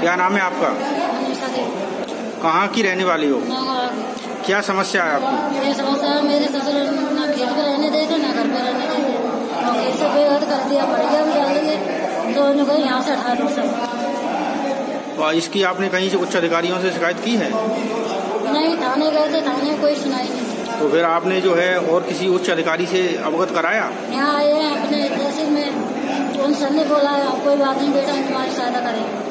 क्या नाम है आपका? कहाँ की रहने वाली हो? क्या समस्या है आपकी? ये समस्या मेरे ससुर ना खेत पे रहने देते ना घर पे रहने देते। और खेत से बेहद कर दिया तो उन्होंने यहाँ से हटा दो सब। तो इसकी आपने कहीं से उच्च अधिकारियों से शिकायत की है? नहीं थाने गए थे थाने कोई सुनाई नहीं। तो फिर आपने जो है और किसी उच्च अधिकारी से अवगत कराया? यहाँ आए हैं अपने तहसील में। उन सर ने बोला कोई बात नहीं बेटा हम तुम्हारी सहायता करेंगे।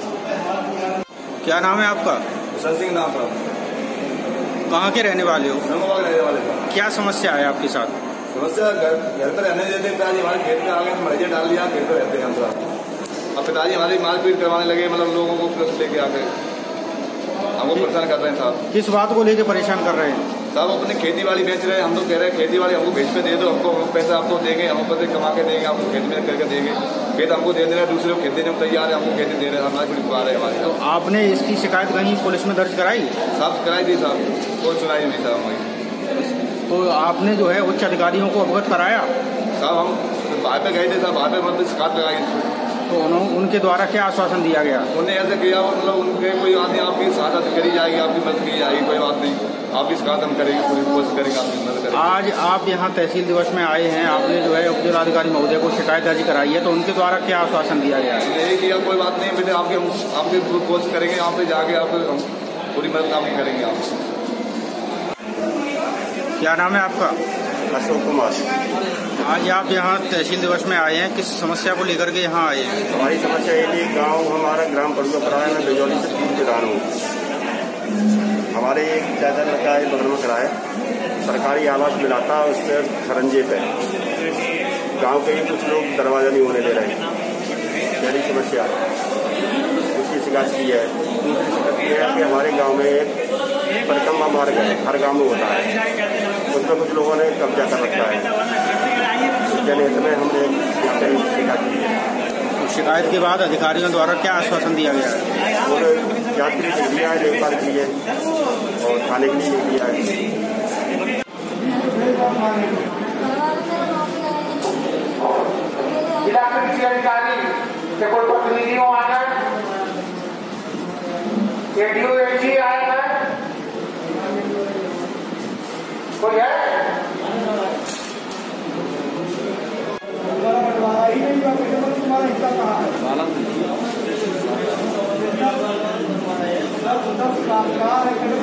क्या नाम है आपका? सन सिंह नाम साहब कहाँ के रहने वाले हो? रंगबाग रहने वाले साहब क्या समस्या है आपके साथ? समस्या घर घर पर रहने देते पिताजी हमारे खेत में आ गए मरीजे डाल दिया खेत पर रहते हैं हम साहब अब पिताजी हमारी मारपीट करवाने लगे मतलब लोगों को प्लस लेके आके। हमको परेशान कर रहे हैं साहब। किस बात को लेकर परेशान कर रहे हैं? साहब अपने खेती बाड़ी बेच रहे हैं हम तो कह रहे हैं खेती बाड़ी हमको बेच पे दे दो हमको हम पैसा आपको देंगे हम पैसे कमा के देंगे आपको खेत में करके देंगे। खेत हमको दे दे रहे हैं दूसरे को खेत देने को तैयार है हमको खेती दे रहे हैं हमारी बड़ी रहे हैं हमारे तो आपने इसकी शिकायत कहीं पुलिस में दर्ज कराई? साहब कराई दी साहब कोई सुनाई नहीं साहब हमारी। तो आपने जो है उच्च अधिकारियों को अवगत कराया? साहब हम वहाँ पे गए थे साहब वहाँ पे मतलब शिकायत लगाई तो उन्होंने उनके द्वारा क्या आश्वासन दिया गया? उन्हें ऐसे किया मतलब उनके कोई बात नहीं आपकी सहायता करी जाएगी आपकी मदद की जाएगी कोई बात नहीं। आपकी शिकायत हम करेंगे पूरी कोशिश करेंगे आपकी मदद करेंगे। आज आप यहाँ तहसील दिवस में आए हैं आपने जो है उप जिलाधिकारी महोदय को शिकायत दर्ज कराई है तो उनके द्वारा क्या आश्वासन दिया गया है? यही किया कोई बात नहीं बेटे आपके हम आपकी पूरी कोशिश करेंगे यहाँ पे जाके आप पूरी मदद आपकी करेंगे आप। क्या नाम है आपका? अशोक कुमार। आज आप यहाँ तहसील दिवस में आए हैं किस समस्या को लेकर के यहाँ आए हैं? हमारी समस्या ये थी गाँव हमारा ग्राम पड़ुआ पराया में बिजौली से तीन किसान हूँ हमारे एक चाचा लड़का है, बगल में कराया सरकारी आवास मिला था उस पर खरंजे पे। गाँव के ही कुछ लोग दरवाज़ा नहीं होने दे रहे पहली समस्या। उसकी शिकायत की है। दूसरी शिकायत ये है कि हमारे गाँव में एक परिक्रमा मार्ग है। हर गाँव में होता है। उसमें कुछ लोगों ने कब्जा कर रखा है। जनहित में हमने शिकायत की है। शिकायत के बाद अधिकारियों द्वारा क्या आश्वासन दिया गया? है और के लिए है के लिए और खाने के लिए दिया है जिला कृषि अधिकारी से कोई प्रतिनिधि हो आ जाए एडीओ एसी आए हैं। कोई है दस